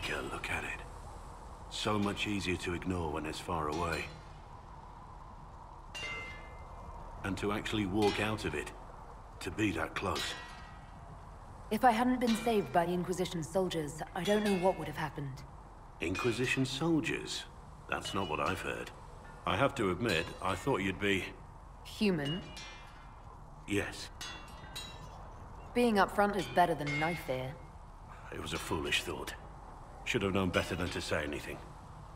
Take a look at it. So much easier to ignore when it's far away. And to actually walk out of it. To be that close. If I hadn't been saved by the Inquisition soldiers, I don't know what would have happened. Inquisition soldiers? That's not what I've heard. I have to admit, I thought you'd be... Human? Yes. Being up front is better than knife fear. It was a foolish thought. Should have known better than to say anything.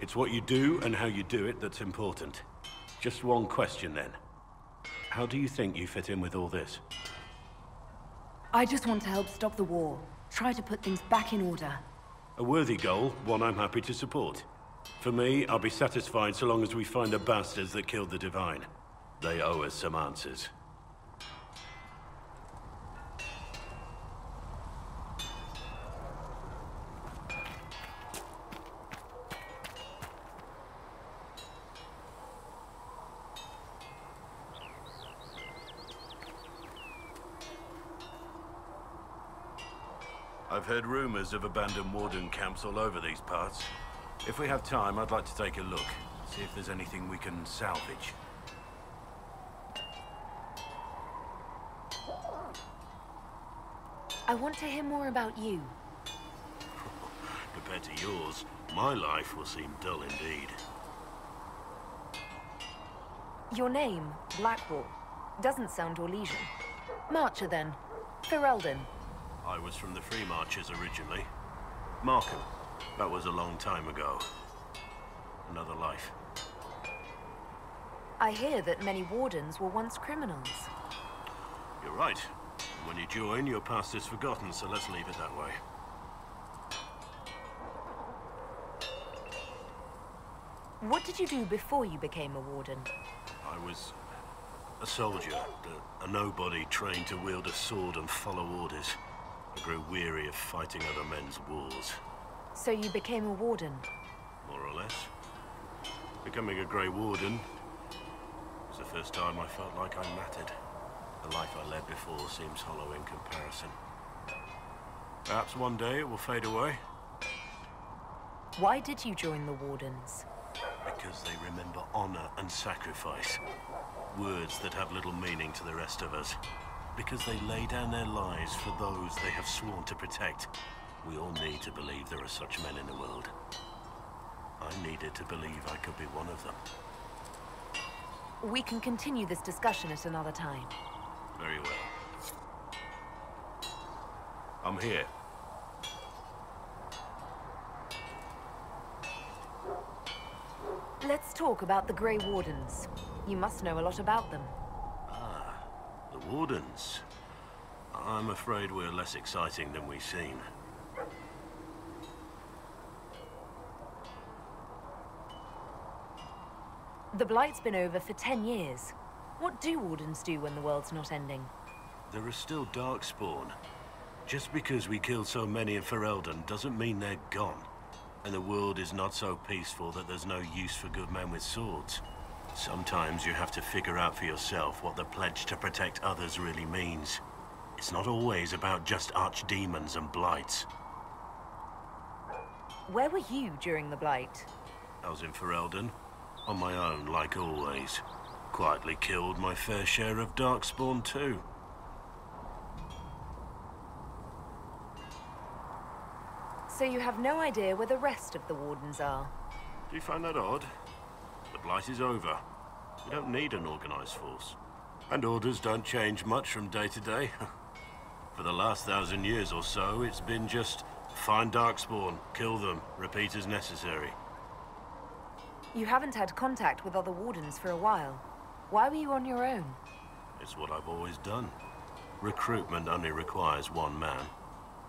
It's what you do and how you do it that's important. Just one question then. How do you think you fit in with all this? I just want to help stop the war. Try to put things back in order. A worthy goal, one I'm happy to support. For me, I'll be satisfied so long as we find the bastards that killed the Divine. They owe us some answers. I've heard rumors of abandoned warden camps all over these parts. If we have time, I'd like to take a look. See if there's anything we can salvage. I want to hear more about you. Compared to yours, my life will seem dull indeed. Your name, Blackwall, doesn't sound Orlesian. Marcher then. Ferelden. I was from the Free Marches originally. Markham. That was a long time ago. Another life. I hear that many wardens were once criminals. You're right. When you join, your past is forgotten, so let's leave it that way. What did you do before you became a warden? I was a soldier, a, a nobody trained to wield a sword and follow orders. I grew weary of fighting other men's wars. So you became a warden? More or less. Becoming a Grey Warden was the first time I felt like I mattered. The life I led before seems hollow in comparison. Perhaps one day it will fade away. Why did you join the Wardens? Because they remember honor and sacrifice. Words that have little meaning to the rest of us. Because they lay down their lives for those they have sworn to protect. We all need to believe there are such men in the world. I needed to believe I could be one of them. We can continue this discussion at another time. Very well. I'm here. Let's talk about the Grey Wardens. You must know a lot about them. Wardens. I'm afraid we're less exciting than we seem. The Blight's been over for ten years. What do Wardens do when the world's not ending? There are still Darkspawn. Just because we killed so many in Ferelden doesn't mean they're gone. And the world is not so peaceful that there's no use for good men with swords. Sometimes you have to figure out for yourself what the pledge to protect others really means. It's not always about just archdemons and blights. Where were you during the Blight? I was in Ferelden, on my own like always. Quietly killed my fair share of Darkspawn too. So you have no idea where the rest of the Wardens are? Do you find that odd? Blight is over. We don't need an organized force. And orders don't change much from day to day. For the last thousand years or so, it's been just find Darkspawn, kill them, repeat as necessary. You haven't had contact with other Wardens for a while. Why were you on your own? It's what I've always done. Recruitment only requires one man.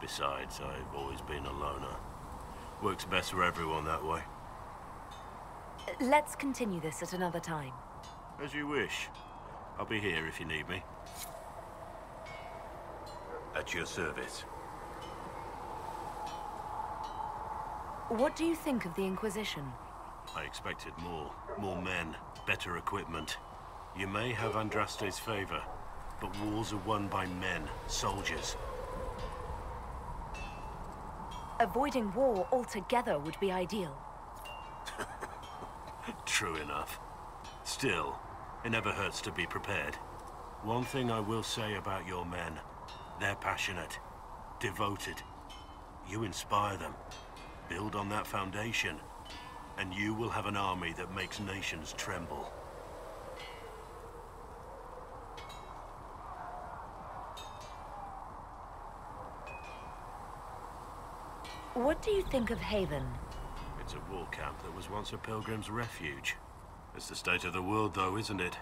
Besides, I've always been a loner. Works best for everyone that way. Let's continue this at another time. As you wish. I'll be here if you need me. At your service. What do you think of the Inquisition? I expected more. More men, better equipment. You may have Andraste's favor, but wars are won by men, soldiers. Avoiding war altogether would be ideal. True enough. Still, it never hurts to be prepared. One thing I will say about your men. They're passionate, devoted. You inspire them. Build on that foundation, and you will have an army that makes nations tremble. What do you think of Haven? A war camp that was once a pilgrim's refuge. It's the state of the world, though, isn't it?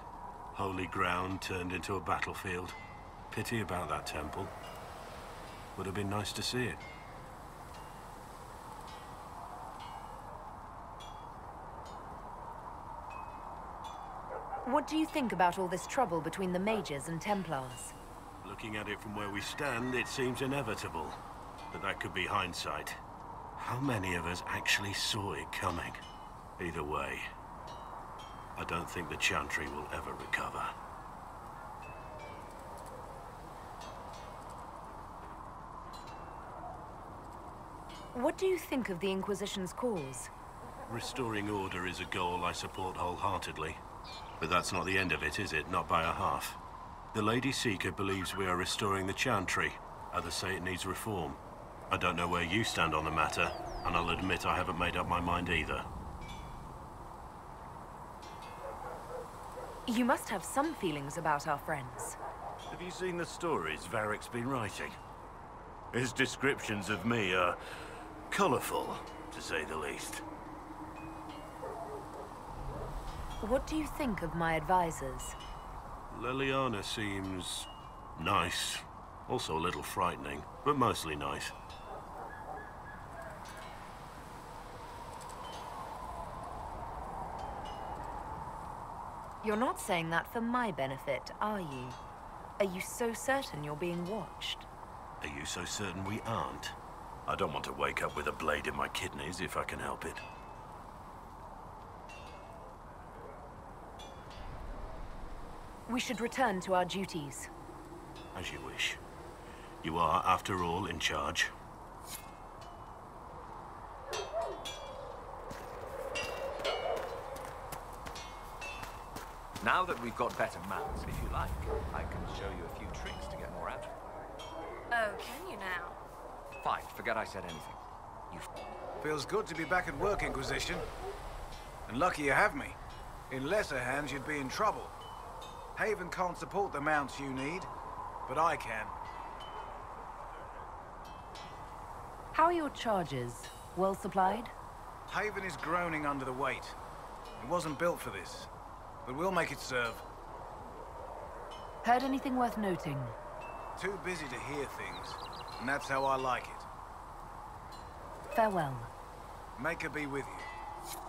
Holy ground turned into a battlefield. Pity about that temple. Would have been nice to see it. What do you think about all this trouble between the Mages and Templars? Looking at it from where we stand, it seems inevitable. But that could be hindsight. How many of us actually saw it coming? Either way, I don't think the Chantry will ever recover. What do you think of the Inquisition's cause? Restoring order is a goal I support wholeheartedly. But that's not the end of it, is it? Not by a half. The Lady Seeker believes we are restoring the Chantry. Others say it needs reform. I don't know where you stand on the matter, and I'll admit I haven't made up my mind either. You must have some feelings about our friends. Have you seen the stories Varric's been writing? His descriptions of me are colourful, to say the least. What do you think of my advisors? Leliana seems... nice. Also a little frightening, but mostly nice. You're not saying that for my benefit, are you? Are you so certain you're being watched? Are you so certain we aren't? I don't want to wake up with a blade in my kidneys if I can help it. We should return to our duties. As you wish. You are, after all, in charge. Now that we've got better mounts, if you like, I can show you a few tricks to get more out of them. Oh, can you now? Fine, forget I said anything. You Feels good to be back at work, Inquisition. And lucky you have me. In lesser hands, you'd be in trouble. Haven can't support the mounts you need, but I can. How are your charges? Well supplied? Haven is groaning under the weight. It wasn't built for this, but we'll make it serve. Heard anything worth noting? Too busy to hear things, and that's how I like it. Farewell. Maker be with you.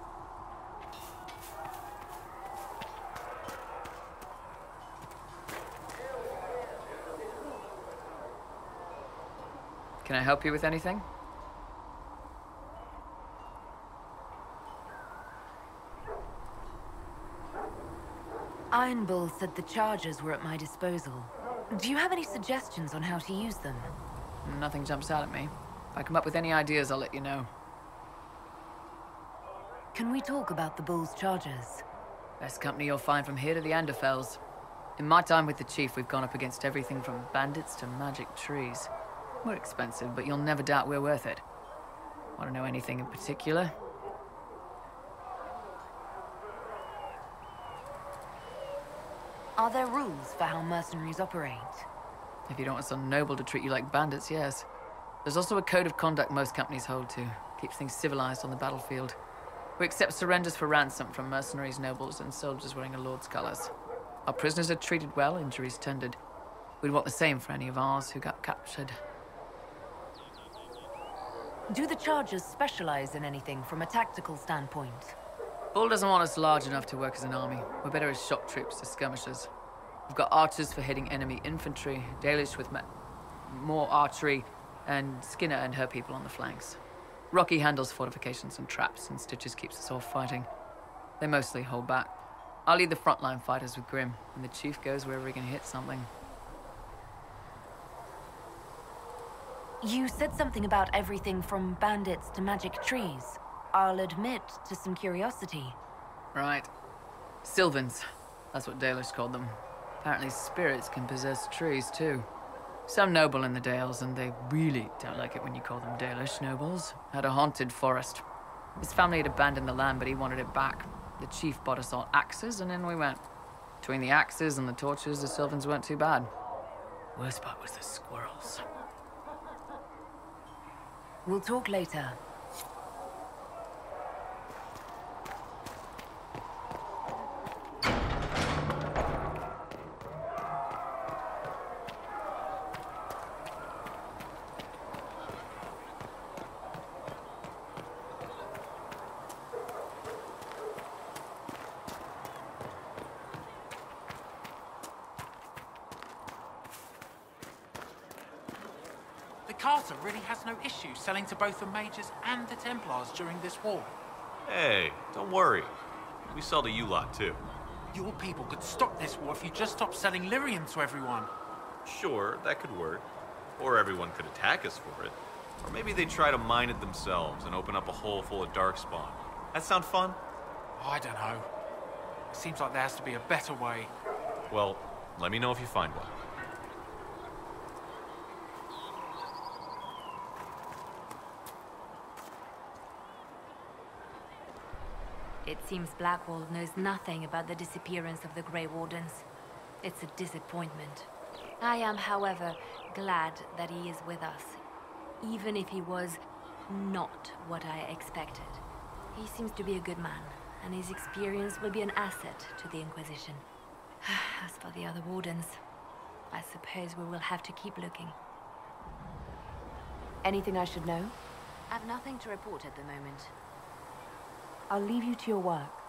Can I help you with anything? Iron Bull said the Chargers were at my disposal. Do you have any suggestions on how to use them? Nothing jumps out at me. If I come up with any ideas, I'll let you know. Can we talk about the Bull's Chargers? Best company you'll find from here to the Anderfells. In my time with the Chief, we've gone up against everything from bandits to magic trees. We're expensive, but you'll never doubt we're worth it. Want to know anything in particular? Are there rules for how mercenaries operate? If you don't want some noble to treat you like bandits, yes. There's also a code of conduct most companies hold to. Keeps things civilized on the battlefield. We accept surrenders for ransom from mercenaries, nobles, and soldiers wearing a lord's colors. Our prisoners are treated well, injuries tended. We'd want the same for any of ours who got captured. Do the Chargers specialize in anything from a tactical standpoint? Bull doesn't want us large enough to work as an army. We're better as shock troops, as skirmishers. We've got archers for hitting enemy infantry, Dalish with more archery, and Skinner and her people on the flanks. Rocky handles fortifications and traps, and Stitches keeps us all fighting. They mostly hold back. I'll lead the frontline fighters with Grim, and the Chief goes wherever he can hit something. You said something about everything from bandits to magic trees. I'll admit to some curiosity. Right. Sylvans. That's what Dalish called them. Apparently spirits can possess trees too. Some noble in the Dales, and they really don't like it when you call them Dalish nobles, had a haunted forest. His family had abandoned the land, but he wanted it back. The chief bought us all axes, and in we went. Between the axes and the torches, the Sylvans weren't too bad. Worst part was the squirrels. We'll talk later. Carta really has no issue selling to both the Mages and the Templars during this war. Hey, don't worry. We sell to you lot too. Your people could stop this war if you just stopped selling lyrium to everyone. Sure, that could work. Or everyone could attack us for it. Or maybe they'd try to mine it themselves and open up a hole full of darkspawn. That sound fun? Oh, I don't know. It seems like there has to be a better way. Well, let me know if you find one. It seems Blackwall knows nothing about the disappearance of the Grey Wardens. It's a disappointment. I am, however, glad that he is with us, even if he was not what I expected. He seems to be a good man, and his experience will be an asset to the Inquisition. As for the other Wardens, I suppose we will have to keep looking. Anything I should know? I've nothing to report at the moment. I'll leave you to your work.